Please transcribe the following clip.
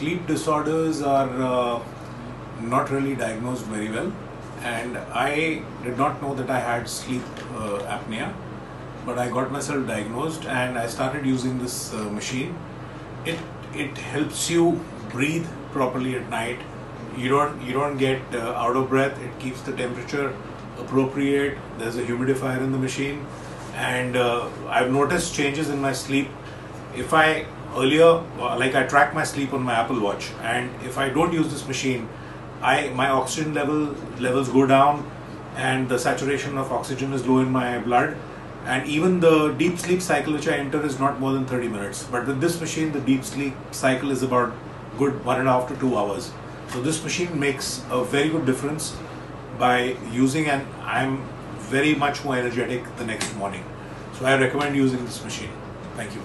sleep disorders are uh, not really diagnosed very well, and I did not know that I had sleep uh, apnea, but I got myself diagnosed and I started using this uh, machine. It it helps you breathe properly at night. You don't you don't get uh, out of breath. It keeps the temperature appropriate. There's a humidifier in the machine, and uh, I've noticed changes in my sleep. If I earlier uh, like I track my sleep on my Apple Watch, and if I don't use this machine, I my oxygen level levels go down, and the saturation of oxygen is low in my blood, and even the deep sleep cycle which I enter is not more than 30 minutes. But with this machine, the deep sleep cycle is about good one and a half to two hours. So this machine makes a very good difference by using, and I'm very much more energetic the next morning. So I recommend using this machine. Thank you.